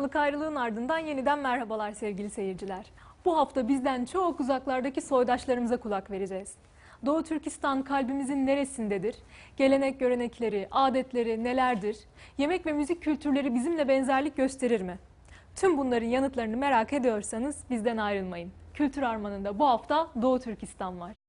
haftalık ayrılığın ardından yeniden merhabalar sevgili seyirciler. Bu hafta bizden çok uzaklardaki soydaşlarımıza kulak vereceğiz. Doğu Türkistan kalbimizin neresindedir? Gelenek görenekleri, adetleri nelerdir? Yemek ve müzik kültürleri bizimle benzerlik gösterir mi? Tüm bunların yanıtlarını merak ediyorsanız bizden ayrılmayın. Kültür Armanı'nda bu hafta Doğu Türkistan var.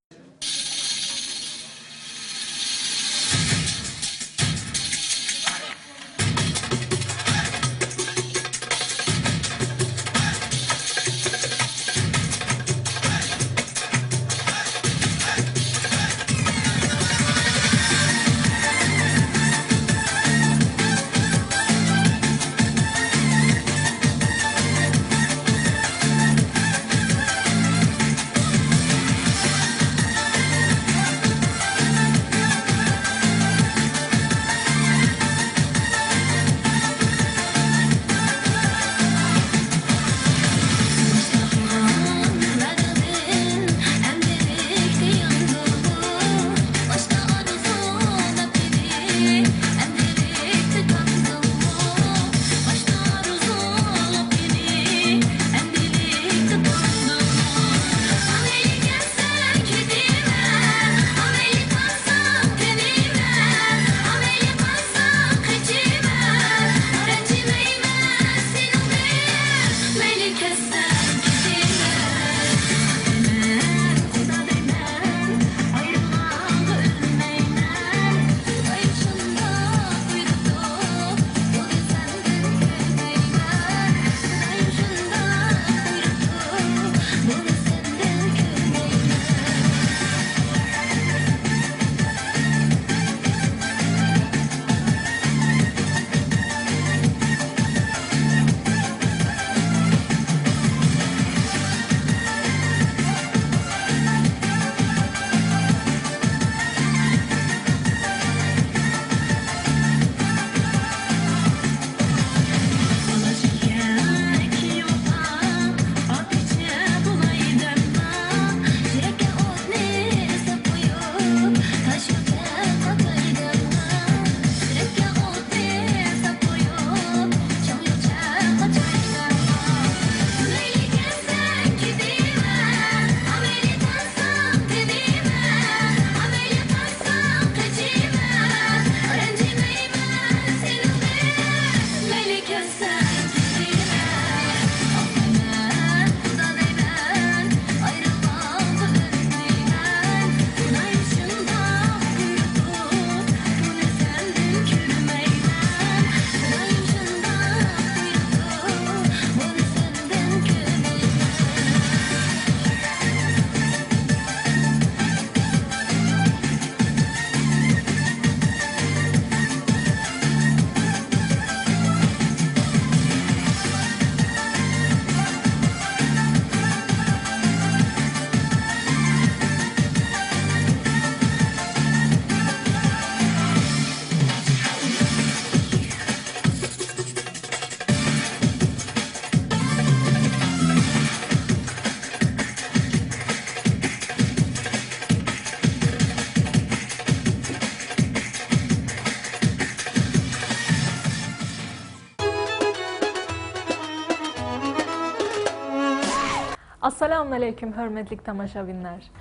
Assalamu aleyküm hürmetli tamaşavinler.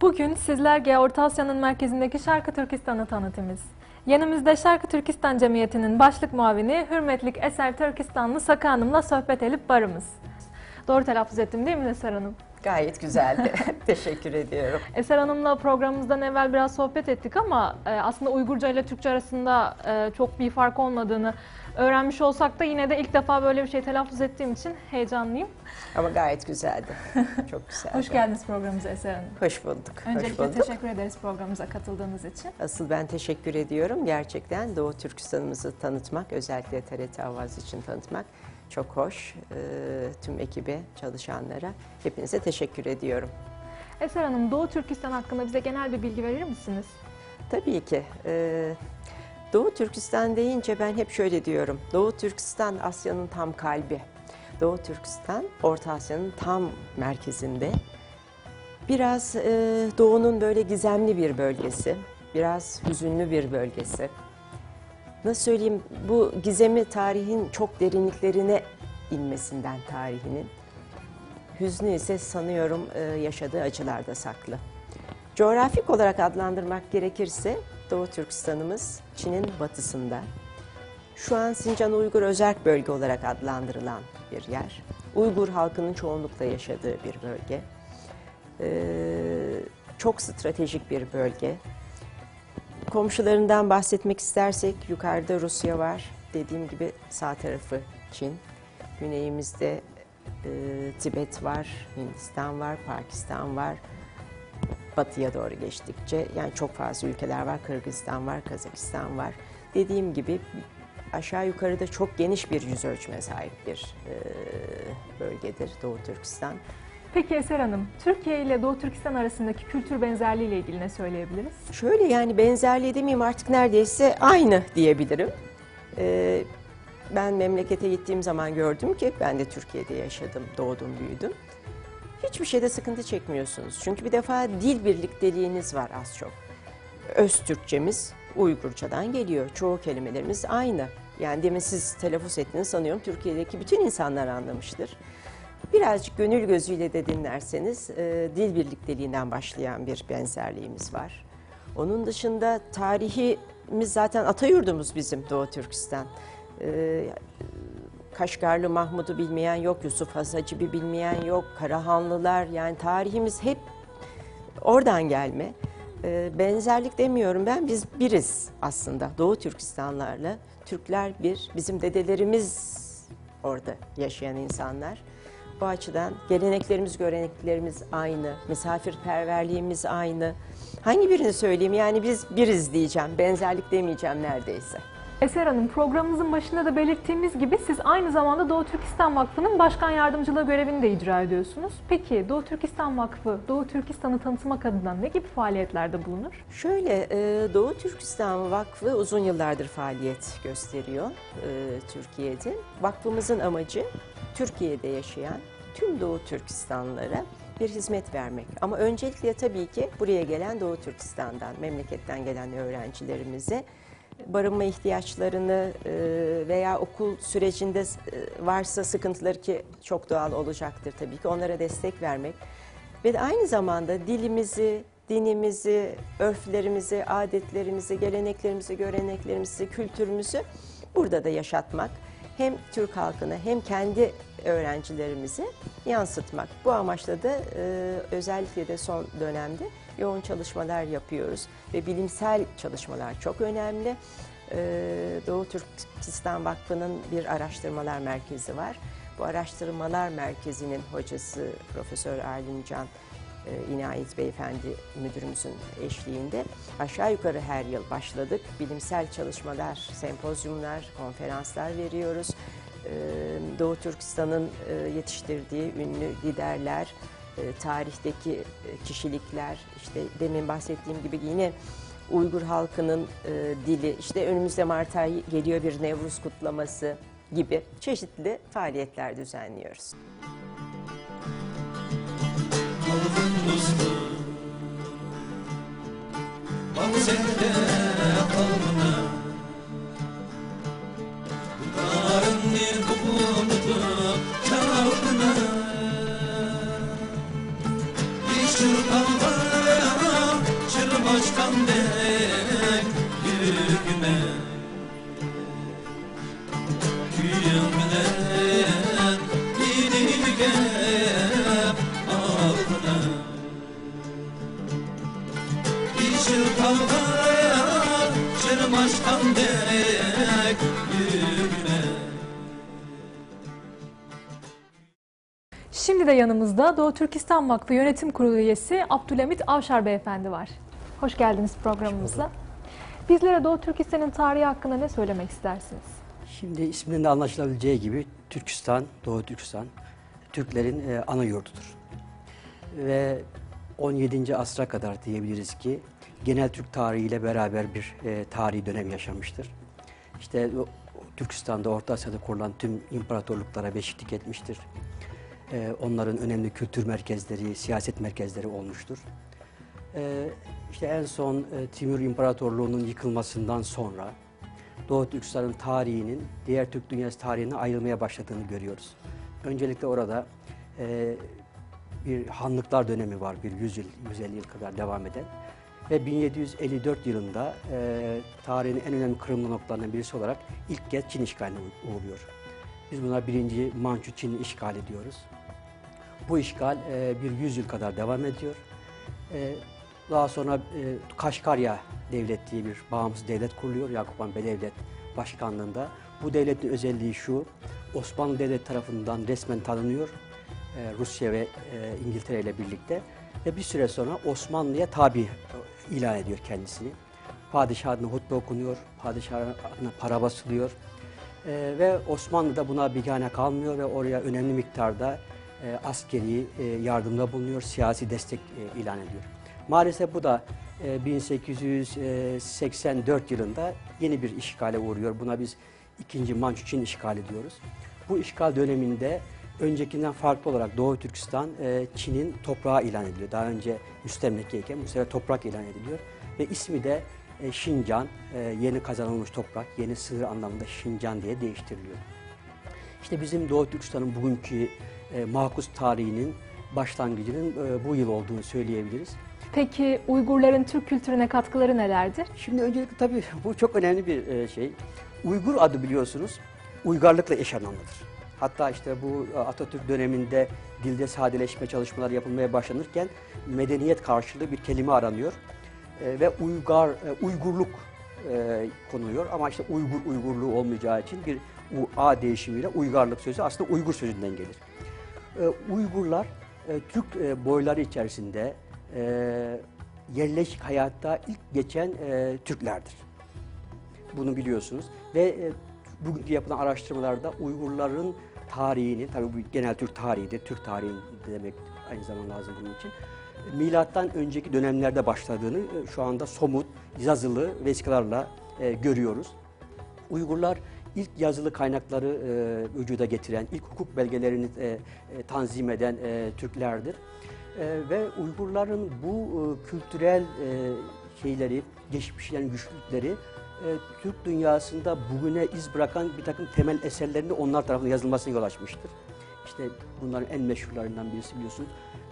Bugün sizlerge Orta Asya'nın merkezindeki Şarkı Türkistan'ı tanıtımız. Yanımızda Şarkı Türkistan Cemiyeti'nin başlık muavini Hürmetlik Eser Türkistanlı Saka Hanım'la sohbet edip barımız. Doğru telaffuz ettim değil mi Eser Hanım? Gayet güzeldi. Teşekkür ediyorum. Eser Hanım'la programımızdan evvel biraz sohbet ettik ama e, aslında Uygurca ile Türkçe arasında e, çok bir fark olmadığını öğrenmiş olsak da yine de ilk defa böyle bir şey telaffuz ettiğim için heyecanlıyım. Ama gayet güzeldi. Çok güzeldi. Hoş geldiniz programımıza Eser Hanım. Hoş bulduk. Öncelikle Hoş bulduk. teşekkür ederiz programımıza katıldığınız için. Asıl ben teşekkür ediyorum. Gerçekten Doğu Türkistan'ımızı tanıtmak, özellikle TRT Avaz için tanıtmak çok hoş. Ee, tüm ekibe, çalışanlara hepinize teşekkür ediyorum. Eser Hanım, Doğu Türkistan hakkında bize genel bir bilgi verir misiniz? Tabii ki. Ee, Doğu Türkistan deyince ben hep şöyle diyorum. Doğu Türkistan Asya'nın tam kalbi. Doğu Türkistan Orta Asya'nın tam merkezinde. Biraz e, doğunun böyle gizemli bir bölgesi, biraz hüzünlü bir bölgesi. Nasıl söyleyeyim, bu gizemi tarihin çok derinliklerine inmesinden tarihinin. Hüznü ise sanıyorum e, yaşadığı acılarda saklı. Coğrafik olarak adlandırmak gerekirse Doğu Türkistan'ımız Çin'in batısında. Şu an Sincan Uygur Özerk Bölge olarak adlandırılan bir yer. Uygur halkının çoğunlukla yaşadığı bir bölge. Ee, çok stratejik bir bölge. Komşularından bahsetmek istersek yukarıda Rusya var. Dediğim gibi sağ tarafı Çin. Güneyimizde e, Tibet var, Hindistan var, Pakistan var. Batıya doğru geçtikçe yani çok fazla ülkeler var. Kırgızistan var, Kazakistan var. Dediğim gibi aşağı yukarıda çok geniş bir yüz ölçüme sahip bir e, bölgedir Doğu Türkistan. Peki Eser Hanım, Türkiye ile Doğu Türkistan arasındaki kültür benzerliği ile ilgili ne söyleyebiliriz? Şöyle yani benzerliği demeyeyim artık neredeyse aynı diyebilirim. Ee, ben memlekete gittiğim zaman gördüm ki ben de Türkiye'de yaşadım, doğdum, büyüdüm. Hiçbir şeyde sıkıntı çekmiyorsunuz. Çünkü bir defa dil birlikteliğiniz var az çok. Öz Türkçemiz Uygurcadan geliyor. Çoğu kelimelerimiz aynı. Yani demin siz telaffuz ettiğinizi sanıyorum Türkiye'deki bütün insanlar anlamıştır. Birazcık gönül gözüyle de dinlerseniz e, dil birlikteliğinden başlayan bir benzerliğimiz var. Onun dışında tarihimiz zaten Atayurdumuz bizim Doğu Türkistan. E, Kaşgarlı Mahmud'u bilmeyen yok, Yusuf Hasacıb'i bilmeyen yok, Karahanlılar yani tarihimiz hep oradan gelme. E, benzerlik demiyorum ben, biz biriz aslında Doğu Türkistanlarla. Türkler bir, bizim dedelerimiz orada yaşayan insanlar. Bu açıdan geleneklerimiz, göreneklerimiz aynı, misafirperverliğimiz aynı. Hangi birini söyleyeyim? Yani biz biriz diyeceğim, benzerlik demeyeceğim neredeyse. Eser Hanım, programımızın başında da belirttiğimiz gibi siz aynı zamanda Doğu Türkistan Vakfı'nın başkan yardımcılığı görevini de icra ediyorsunuz. Peki Doğu Türkistan Vakfı, Doğu Türkistan'ı tanıtmak adına ne gibi faaliyetlerde bulunur? Şöyle, e, Doğu Türkistan Vakfı uzun yıllardır faaliyet gösteriyor e, Türkiye'de. Vakfımızın amacı Türkiye'de yaşayan tüm Doğu Türkistanlılara bir hizmet vermek. Ama öncelikle tabii ki buraya gelen Doğu Türkistan'dan, memleketten gelen öğrencilerimize barınma ihtiyaçlarını e, veya okul sürecinde e, varsa sıkıntıları ki çok doğal olacaktır tabii ki onlara destek vermek ve aynı zamanda dilimizi, dinimizi, örflerimizi, adetlerimizi, geleneklerimizi, göreneklerimizi, kültürümüzü burada da yaşatmak. Hem Türk halkına hem kendi öğrencilerimizi yansıtmak. Bu amaçla da e, özellikle de son dönemde yoğun çalışmalar yapıyoruz ve bilimsel çalışmalar çok önemli. E, Doğu Türkistan Vakfı'nın bir araştırmalar merkezi var. Bu araştırmalar merkezinin hocası Profesör Alimcan e, İnayet Beyefendi müdürümüzün eşliğinde aşağı yukarı her yıl başladık. Bilimsel çalışmalar, sempozyumlar, konferanslar veriyoruz. E, Doğu Türkistan'ın e, yetiştirdiği ünlü liderler, e, tarihteki e, kişilikler, işte demin bahsettiğim gibi yine Uygur halkının dili, işte önümüzde Mart ayı geliyor bir Nevruz kutlaması gibi çeşitli faaliyetler düzenliyoruz. Bak sen de Bir buldu çaldına İşçi kalbaya çırbaçtan dek de yanımızda Doğu Türkistan Vakfı Yönetim Kurulu üyesi Abdülhamit Avşar Beyefendi var. Hoş geldiniz programımıza. Bizlere Doğu Türkistan'ın tarihi hakkında ne söylemek istersiniz? Şimdi isminden de anlaşılabileceği gibi Türkistan, Doğu Türkistan Türklerin e, ana yurdudur. Ve 17. asra kadar diyebiliriz ki genel Türk tarihiyle beraber bir e, tarihi dönem yaşamıştır. İşte Türkistan'da Orta Asya'da kurulan tüm imparatorluklara beşiklik etmiştir. E, onların önemli kültür merkezleri, siyaset merkezleri olmuştur. E, işte en son e, Timur İmparatorluğu'nun yıkılmasından sonra Doğu Türkistan'ın tarihinin diğer Türk dünyası tarihine ayrılmaya başladığını görüyoruz. Öncelikle orada e, bir hanlıklar dönemi var, bir 100 yıl, 150 yıl kadar devam eden. Ve 1754 yılında e, tarihin en önemli kırılma noktalarından birisi olarak ilk kez Çin işgaline uğruyor. Biz buna birinci Mançu Çin işgali diyoruz. Bu işgal e, bir 100 yıl kadar devam ediyor. E, daha sonra e, Kaşgarya Devlet diye bir bağımsız devlet kuruluyor. Yakup Han Bedevlet başkanlığında. Bu devletin özelliği şu, Osmanlı Devleti tarafından resmen tanınıyor. E, Rusya ve e, İngiltere ile birlikte. Ve bir süre sonra Osmanlı'ya tabi ilan ediyor kendisini. Padişahına hutbe okunuyor, padişahına para basılıyor. E, ve Osmanlı da buna bigane kalmıyor ve oraya önemli miktarda e, askeri e, yardımda bulunuyor, siyasi destek e, ilan ediyor. Maalesef bu da e, 1884 yılında yeni bir işgale uğruyor. Buna biz ikinci Mançu Çin işgali diyoruz. Bu işgal döneminde öncekinden farklı olarak Doğu Türkistan e, Çin'in toprağı ilan ediliyor. Daha önce müstemlekeyken bu sefer toprak ilan ediliyor. Ve ismi de e, Şincan, e, yeni kazanılmış toprak, yeni sınır anlamında Şincan diye değiştiriliyor. İşte bizim Doğu Türkistan'ın bugünkü e, makus tarihinin başlangıcının e, bu yıl olduğunu söyleyebiliriz. Peki Uygurların Türk kültürüne katkıları nelerdir? Şimdi öncelikle tabii bu çok önemli bir e, şey. Uygur adı biliyorsunuz uygarlıkla eş anlamlıdır. Hatta işte bu e, Atatürk döneminde dilde sadeleşme çalışmaları yapılmaya başlanırken medeniyet karşılığı bir kelime aranıyor. E, ve uygar, e, Uygurluk e, konuluyor ama işte Uygur Uygurluğu olmayacağı için bir U, A değişimiyle uygarlık sözü aslında Uygur sözünden gelir. E, Uygurlar e, Türk e, boyları içerisinde e, yerleşik hayatta ilk geçen Türklerdir. Bunu biliyorsunuz ve e, bugünkü yapılan araştırmalarda Uygurların tarihini, tabii bu genel Türk tarihidir, Türk tarihi demek aynı zamanda lazım bunun için. Milattan önceki dönemlerde başladığını şu anda somut, yazılı vesikalarla görüyoruz. Uygurlar ilk yazılı kaynakları e, vücuda getiren, ilk hukuk belgelerini e, e, tanzim eden e, Türklerdir. E, ve Uygurların bu e, kültürel e, şeyleri, geçmişlerin güçlükleri e, Türk dünyasında bugüne iz bırakan bir takım temel eserlerin de onlar tarafından yazılmasına yol açmıştır. İşte bunların en meşhurlarından birisi biliyorsunuz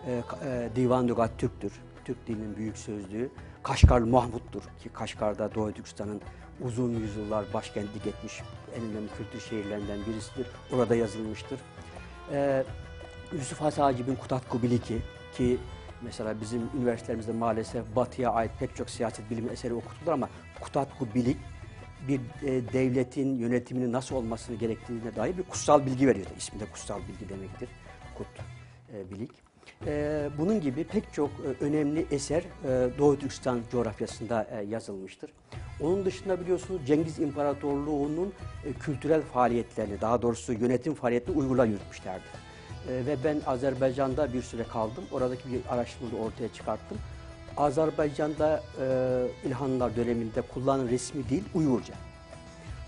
e, e, Divan Lügat Türk'tür. Türk dilinin büyük sözlüğü. Kaşgarlı Mahmut'tur ki Kaşgar'da Doğu Türkistan'ın uzun yüzyıllar başkentlik etmiş en önemli kültür şehirlerinden birisidir. Orada yazılmıştır. E, Yusuf Has Hacib'in Kutatku Biliki ki mesela bizim üniversitelerimizde maalesef batıya ait pek çok siyaset bilimi eseri okutulur ama Kutatku Bilik bir e, devletin yönetiminin nasıl olmasını gerektiğine dair bir kutsal bilgi veriyor. İsmi de kutsal bilgi demektir. Kut e, Bilik. E, bunun gibi pek çok e, önemli eser e, Doğu Türkistan coğrafyasında e, yazılmıştır. Onun dışında biliyorsunuz Cengiz İmparatorluğu'nun kültürel faaliyetlerini, daha doğrusu yönetim faaliyetlerini Uygurlar yürütmüşlerdir. E, ve ben Azerbaycan'da bir süre kaldım. Oradaki bir araştırmayı ortaya çıkarttım. Azerbaycan'da e, İlhanlar döneminde kullanılan resmi dil Uygurca.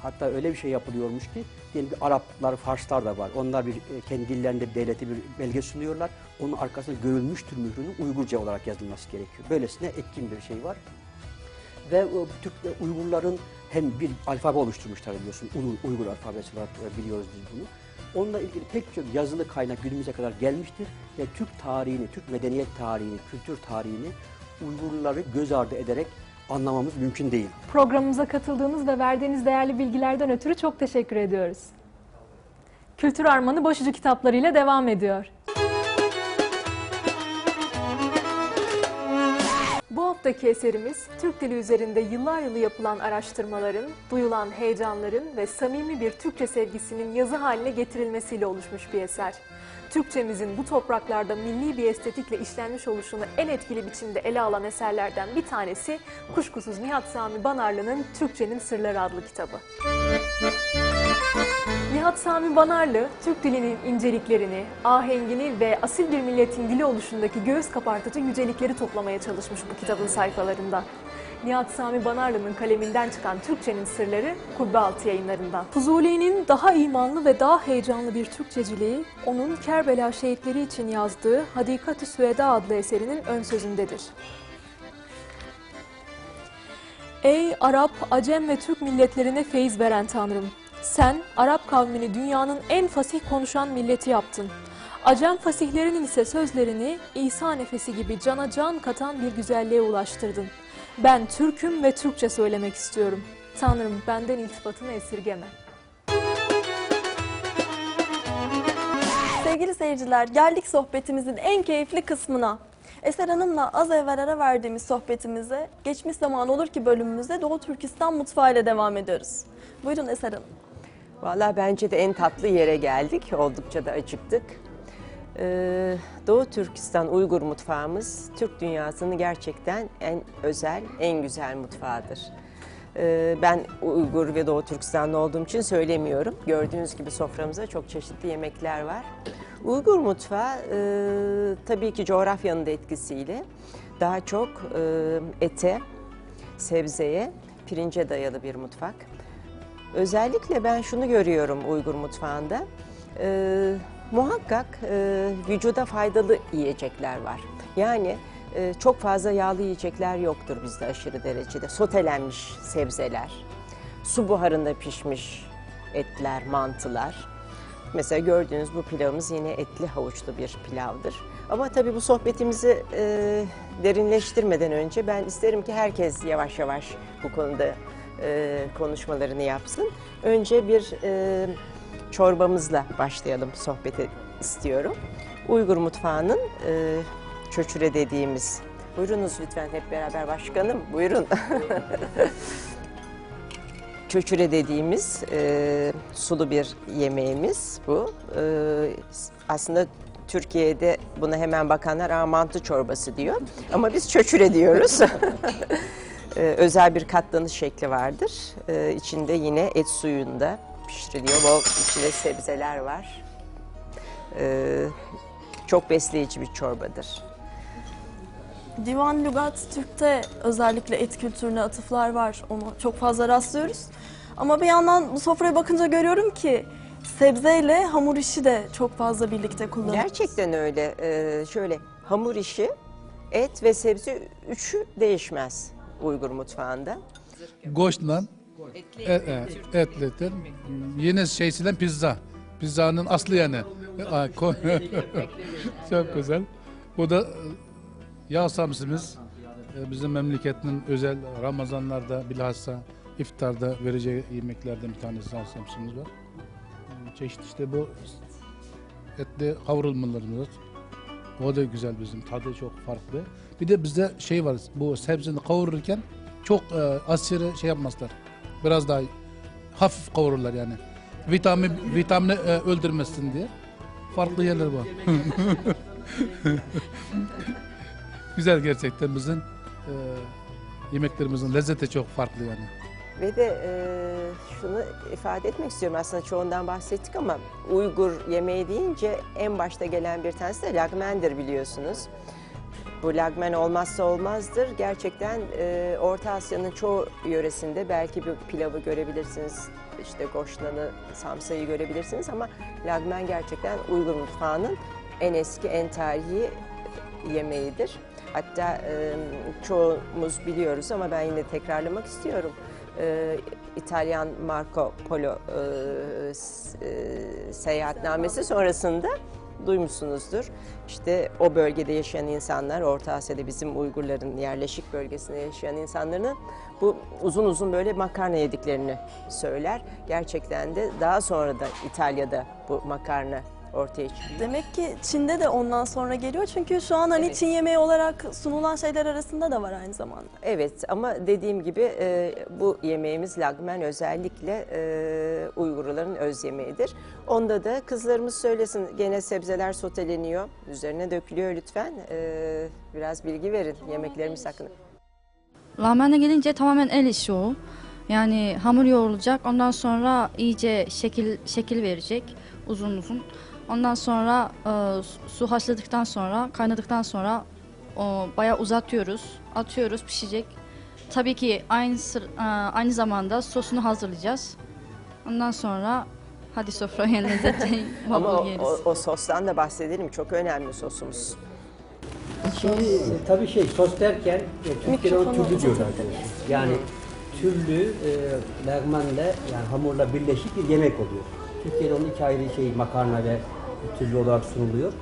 Hatta öyle bir şey yapılıyormuş ki diyelim ki Araplar, Farslar da var. Onlar bir e, kendi dillerinde devlete bir belge sunuyorlar. Onun arkasında görülmüştür mührünün Uygurca olarak yazılması gerekiyor. Böylesine etkin bir şey var. Ve o Türk ve Uygurların hem bir alfabe oluşturmuşlar biliyorsun. Uygur alfabesi olarak e, biliyoruz biz bunu. Onunla ilgili pek çok yazılı kaynak günümüze kadar gelmiştir ve Türk tarihini, Türk medeniyet tarihini, kültür tarihini Uygurları göz ardı ederek anlamamız mümkün değil. Programımıza katıldığınız ve verdiğiniz değerli bilgilerden ötürü çok teşekkür ediyoruz. Kültür Armanı başucu kitaplarıyla devam ediyor. Haftaki eserimiz Türk dili üzerinde yıllar yılı yapılan araştırmaların, duyulan heyecanların ve samimi bir Türkçe sevgisinin yazı haline getirilmesiyle oluşmuş bir eser. Türkçemizin bu topraklarda milli bir estetikle işlenmiş oluşunu en etkili biçimde ele alan eserlerden bir tanesi kuşkusuz Nihat Sami Banarlı'nın Türkçenin Sırları adlı kitabı. Nihat Sami Banarlı, Türk dilinin inceliklerini, ahengini ve asil bir milletin dili oluşundaki göğüs kapartıcı yücelikleri toplamaya çalışmış bu kitabın sayfalarında. Nihat Sami Banarlı'nın kaleminden çıkan Türkçenin Sırları Kubbe Altı yayınlarından. Fuzuli'nin daha imanlı ve daha heyecanlı bir Türkçeciliği, onun Kerbela şehitleri için yazdığı Hadikat-ı Süeda adlı eserinin ön sözündedir. Ey Arap, Acem ve Türk milletlerine feyiz veren Tanrım! Sen Arap kavmini dünyanın en fasih konuşan milleti yaptın. Acem fasihlerinin ise sözlerini İsa nefesi gibi cana can katan bir güzelliğe ulaştırdın. Ben Türk'üm ve Türkçe söylemek istiyorum. Tanrım benden iltifatını esirgeme. Sevgili seyirciler, geldik sohbetimizin en keyifli kısmına. Eser Hanım'la az evvel ara verdiğimiz sohbetimize, geçmiş zaman olur ki bölümümüzde Doğu Türkistan mutfağıyla devam ediyoruz. Buyurun Eser Hanım. Vallahi bence de en tatlı yere geldik. Oldukça da acıktık. Ee, Doğu Türkistan Uygur mutfağımız Türk dünyasının gerçekten en özel, en güzel mutfağıdır. Ee, ben Uygur ve Doğu Türkistanlı olduğum için söylemiyorum. Gördüğünüz gibi soframızda çok çeşitli yemekler var. Uygur mutfağı e, tabii ki coğrafyanın da etkisiyle daha çok e, ete, sebzeye, pirince dayalı bir mutfak. Özellikle ben şunu görüyorum Uygur mutfağında. Ee, muhakkak e, vücuda faydalı yiyecekler var. Yani e, çok fazla yağlı yiyecekler yoktur bizde aşırı derecede. Sotelenmiş sebzeler, su buharında pişmiş etler, mantılar. Mesela gördüğünüz bu pilavımız yine etli havuçlu bir pilavdır. Ama tabii bu sohbetimizi e, derinleştirmeden önce ben isterim ki herkes yavaş yavaş bu konuda e, konuşmalarını yapsın. Önce bir e, çorbamızla başlayalım sohbete istiyorum. Uygur mutfağının e, çöçüre dediğimiz. Buyurunuz lütfen hep beraber başkanım. Buyurun. Çöçüre dediğimiz e, sulu bir yemeğimiz bu. E, aslında Türkiye'de buna hemen bakanlar mantı çorbası diyor. Ama biz çöçüre diyoruz. E, özel bir katlanış şekli vardır. E, içinde yine et suyunda pişiriliyor. Bol içinde sebzeler var. E, çok besleyici bir çorbadır. Divan Lügat Türk'te özellikle et kültürüne atıflar var. Onu çok fazla rastlıyoruz. Ama bir yandan bu sofraya bakınca görüyorum ki sebzeyle hamur işi de çok fazla birlikte kullanılıyor. Gerçekten öyle. Ee, şöyle hamur işi, et ve sebze üçü değişmez Uygur mutfağında. Goşla e, e, etlidir. Yine şeysinden pizza. Pizzanın aslı yani. Çok güzel. Bu da e, yağ samsımız. E, Bizim memleketin özel Ramazanlarda bilhassa iftarda vereceği yemeklerden bir tanesi yağ samsımız var. E, Çeşit işte bu etli kavrulmalarımız. O da güzel bizim. Tadı çok farklı. Bir de bizde şey var. Bu sebzeni kavururken çok e, aşırı şey yapmazlar. Biraz daha hafif kavururlar yani. Vitamin vitamini e, öldürmesin diye. Farklı yerler var. Güzel gerçekten bizim e, yemeklerimizin lezzeti çok farklı yani. Ve de e, şunu ifade etmek istiyorum aslında çoğundan bahsettik ama Uygur yemeği deyince en başta gelen bir tanesi de lagmendir biliyorsunuz. Bu lagmen olmazsa olmazdır. Gerçekten e, Orta Asya'nın çoğu yöresinde belki bir pilavı görebilirsiniz. işte goşlanı, samsayı görebilirsiniz ama lagmen gerçekten Uygur mutfağının en eski, en tarihi yemeğidir. Hatta e, çoğumuz biliyoruz ama ben yine tekrarlamak istiyorum. E, İtalyan Marco Polo e, e, seyahatnamesi sonrasında duymuşsunuzdur. İşte o bölgede yaşayan insanlar, Orta Asya'da bizim Uygurların yerleşik bölgesinde yaşayan insanların bu uzun uzun böyle makarna yediklerini söyler. Gerçekten de daha sonra da İtalya'da bu makarna ortaya çıkıyor. Demek ki Çin'de de ondan sonra geliyor. Çünkü şu an hani Evet. Çin yemeği olarak sunulan şeyler arasında da var aynı zamanda. Evet ama dediğim gibi e, bu yemeğimiz lagmen özellikle e, Uygurların öz yemeğidir. Onda da kızlarımız söylesin gene sebzeler soteleniyor. Üzerine dökülüyor lütfen. E, biraz bilgi verin yemeklerimiz hakkında. Ramen'e gelince tamamen el işi o. Yani hamur yoğrulacak. Ondan sonra iyice şekil şekil verecek. Uzun uzun. Ondan sonra e, su- haşladıktan sonra, kaynadıktan sonra o bayağı uzatıyoruz. Atıyoruz, pişecek. Tabii ki aynı sır, e, aynı zamanda sosunu hazırlayacağız. Ondan sonra hadi sofraya lezzetli bol Ama o, yeriz. o, o sostan da bahsedelim. Çok önemli sosumuz. Şimdi e, tabii şey sos derken e, Türkiye'de Mikrofonu türlü diyorlar. Yani türlü e, lagmanla yani hamurla birleşik bir yemek oluyor. Türkiye'de onun iki ayrı şey makarna ve türlü olarak sunuluyor.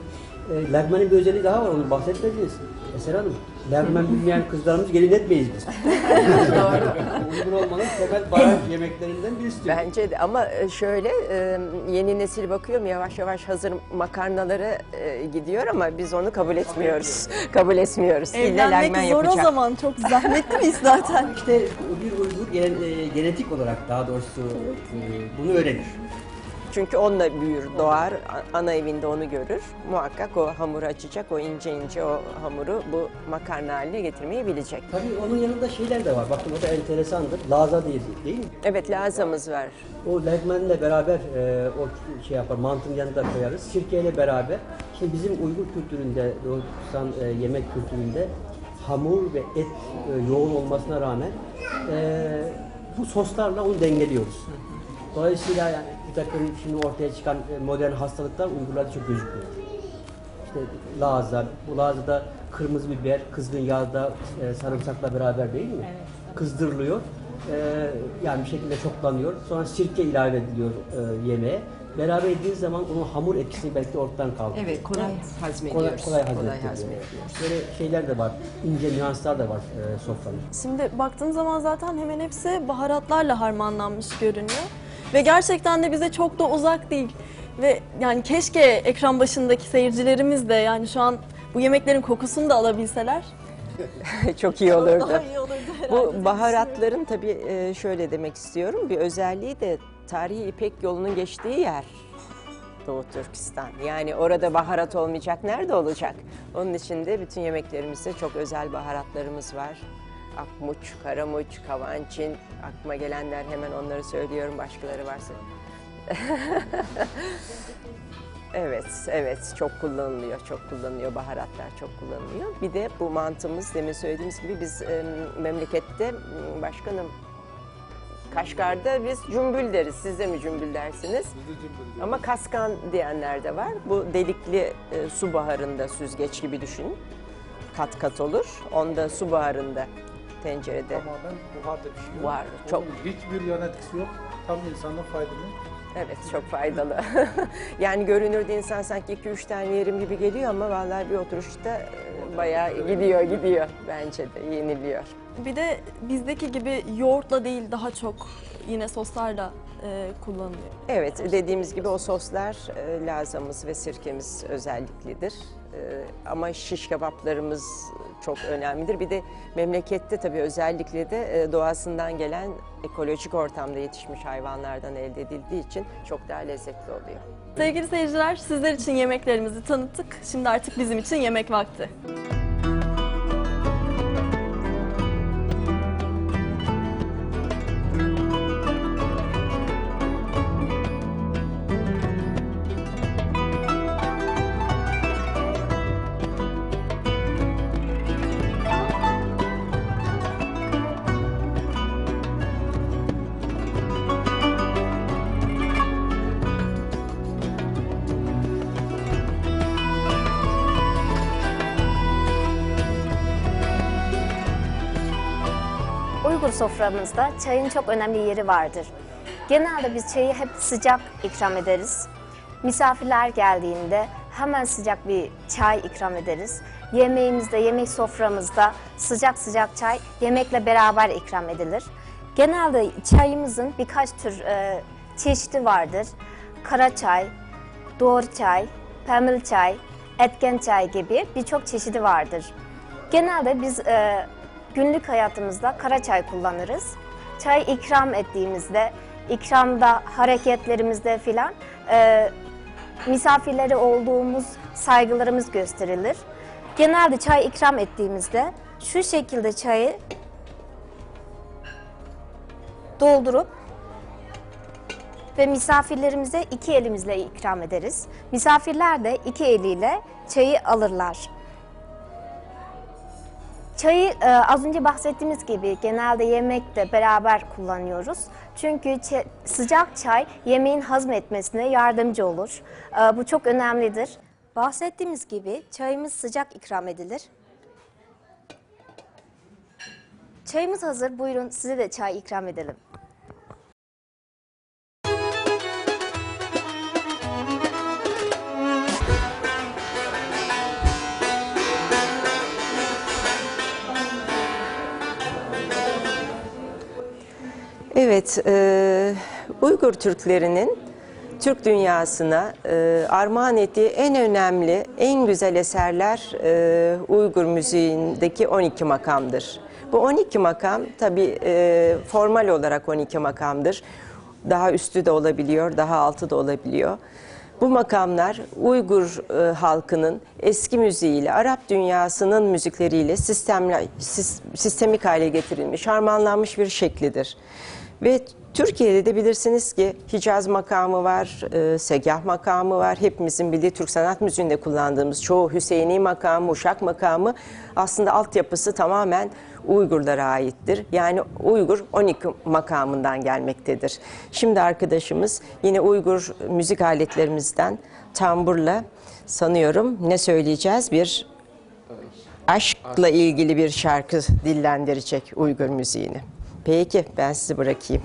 E, lagmanın bir özelliği daha var onu bahsetmediniz. Eser Hanım, lagman bilmeyen kızlarımız gelin etmeyiz biz. Uygun olmanın temel baraj yemeklerinden birisi. Bence de ama e, şöyle e, yeni nesil bakıyorum yavaş yavaş hazır makarnaları e, gidiyor ama biz onu kabul etmiyoruz. kabul etmiyoruz. İlle lagman Evlenmek zor o zaman. Çok zahmetli iş zaten. İşte bir Uygur gene- genetik olarak daha doğrusu bunu öğrenir. Çünkü onunla büyür, doğar, ana evinde onu görür. Muhakkak o hamuru açacak, o ince ince o hamuru bu makarna haline getirmeyi bilecek. Tabii onun yanında şeyler de var. Bakın o da enteresandır. Laza değil, değil mi? Evet lazamız var. O lagmanla beraber e, o şey yapar, mantının yanında koyarız. Sirkeyle beraber. Şimdi bizim Uygur kültüründe, Türkistan e, yemek kültüründe hamur ve et e, yoğun olmasına rağmen e, bu soslarla onu dengeliyoruz. Dolayısıyla yani takım şimdi ortaya çıkan e, modern hastalıklar Uygurlarda çok gözüküyor. İşte laza, bu lazada kırmızı biber, kızgın yağda e, sarımsakla beraber değil mi? Kızdırılıyor. E, yani bir şekilde çoklanıyor. Sonra sirke ilave ediliyor e, yemeğe. Beraber yediğiniz zaman onun hamur etkisini belki ortadan kaldırıyor. Evet, kolay hazmediyoruz. Kolay, kolay Kolay hazmediliyor. hazmediyoruz. Böyle şeyler de var. ince nüanslar da var e, sofranın. Şimdi baktığım zaman zaten hemen hepsi baharatlarla harmanlanmış görünüyor. Ve gerçekten de bize çok da uzak değil. Ve yani keşke ekran başındaki seyircilerimiz de yani şu an bu yemeklerin kokusunu da alabilseler. Çok iyi olurdu. Daha iyi olurdu herhalde. Bu baharatların tabii e, şöyle demek istiyorum. Bir özelliği de tarihi İpek yolunun geçtiği yer. Doğu Türkistan. Yani orada baharat olmayacak nerede olacak? Onun için de bütün yemeklerimizde çok özel baharatlarımız var. Akmuç, karamuç, kavançin. Aklıma gelenler hemen onları söylüyorum. Başkaları varsa. Evet, evet çok kullanılıyor, çok kullanılıyor baharatlar çok kullanılıyor. Bir de bu mantımız demin söylediğimiz gibi biz e, memlekette başkanım Kaşgar'da biz cümbül deriz. Siz de mi cümbül dersiniz? Ama kaskan diyenler de var. Bu delikli e, su baharında süzgeç gibi düşünün. Kat kat olur. Onda su baharında tencerede Tamamen buharda pişiyor. Var, çok. Onun hiçbir yan etkisi yok. Tam insana faydalı. Evet çok faydalı. yani görünürde insan sanki 2-3 tane yerim gibi geliyor ama vallahi bir oturuşta e, bayağı gidiyor gidiyor bence de yeniliyor. Bir de bizdeki gibi yoğurtla değil daha çok yine soslarla e, kullanılıyor. Evet dediğimiz gibi o soslar e, lazamız ve sirkemiz özelliklidir. E, ama şiş kebaplarımız çok önemlidir. Bir de memlekette tabii özellikle de e, doğasından gelen ekolojik ortamda yetişmiş hayvanlardan elde edildiği için çok daha lezzetli oluyor. Sevgili seyirciler sizler için yemeklerimizi tanıttık. Şimdi artık bizim için yemek vakti. Soframızda çayın çok önemli yeri vardır. Genelde biz çayı hep sıcak ikram ederiz. Misafirler geldiğinde hemen sıcak bir çay ikram ederiz. Yemeğimizde, yemek soframızda sıcak sıcak çay yemekle beraber ikram edilir. Genelde çayımızın birkaç tür e, çeşidi vardır. Kara çay, doğru çay, pemil çay, etken çay gibi birçok çeşidi vardır. Genelde biz e, günlük hayatımızda kara çay kullanırız. Çay ikram ettiğimizde, ikramda, hareketlerimizde filan e, misafirleri olduğumuz saygılarımız gösterilir. Genelde çay ikram ettiğimizde şu şekilde çayı doldurup ve misafirlerimize iki elimizle ikram ederiz. Misafirler de iki eliyle çayı alırlar. Çayı e, az önce bahsettiğimiz gibi genelde yemekte beraber kullanıyoruz. Çünkü sıcak çay yemeğin hazmetmesine yardımcı olur. E, bu çok önemlidir. Bahsettiğimiz gibi çayımız sıcak ikram edilir. Çayımız hazır. Buyurun size de çay ikram edelim. Evet, e, Uygur Türklerinin Türk dünyasına e, armağan ettiği en önemli, en güzel eserler e, Uygur müziğindeki 12 makamdır. Bu 12 makam tabii e, formal olarak 12 makamdır. Daha üstü de olabiliyor, daha altı da olabiliyor. Bu makamlar Uygur e, halkının eski müziğiyle, Arap dünyasının müzikleriyle sistemle, sis- sistemik hale getirilmiş, harmanlanmış bir şeklidir. Ve Türkiye'de de bilirsiniz ki Hicaz makamı var, e, Segah makamı var. Hepimizin bildiği Türk sanat müziğinde kullandığımız çoğu Hüseyini makamı, Uşak makamı aslında altyapısı tamamen Uygurlara aittir. Yani Uygur 12 makamından gelmektedir. Şimdi arkadaşımız yine Uygur müzik aletlerimizden tamburla sanıyorum ne söyleyeceğiz? Bir aşkla ilgili bir şarkı dillendirecek Uygur müziğini. Peki ben sizi bırakayım.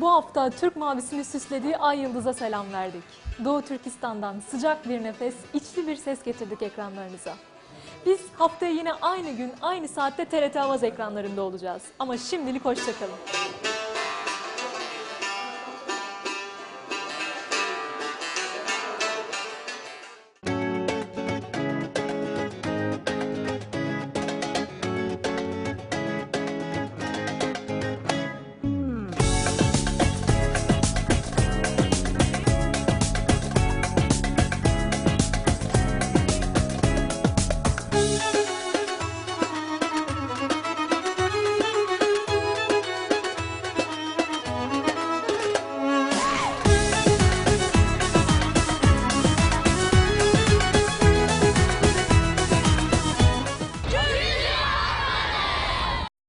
Bu hafta Türk mavisini süslediği Ay Yıldız'a selam verdik. Doğu Türkistan'dan sıcak bir nefes, içli bir ses getirdik ekranlarınıza. Biz haftaya yine aynı gün, aynı saatte TRT Avaz ekranlarında olacağız. Ama şimdilik hoşçakalın.